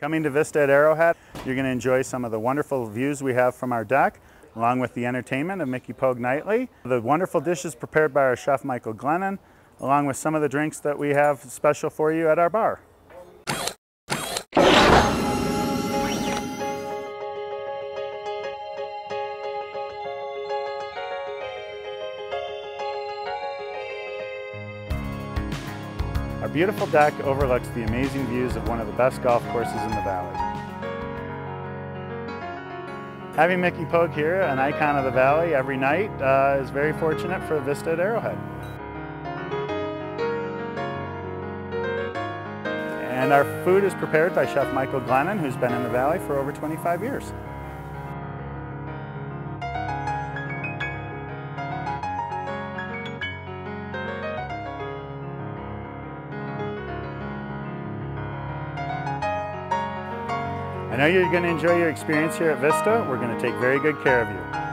Coming to Vista at Arrowhead, you're going to enjoy some of the wonderful views we have from our deck, along with the entertainment of Mickey Pogue Nightly. The wonderful dishes prepared by our chef Michael Glennon, along with some of the drinks that we have special for you at our bar. Our beautiful deck overlooks the amazing views of one of the best golf courses in the valley. Having Mickey Pogue here, an icon of the valley every night, uh, is very fortunate for Vista at Arrowhead. And our food is prepared by Chef Michael Glennon, who's been in the valley for over 25 years. I know you're going to enjoy your experience here at Vista. We're going to take very good care of you.